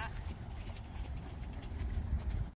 that.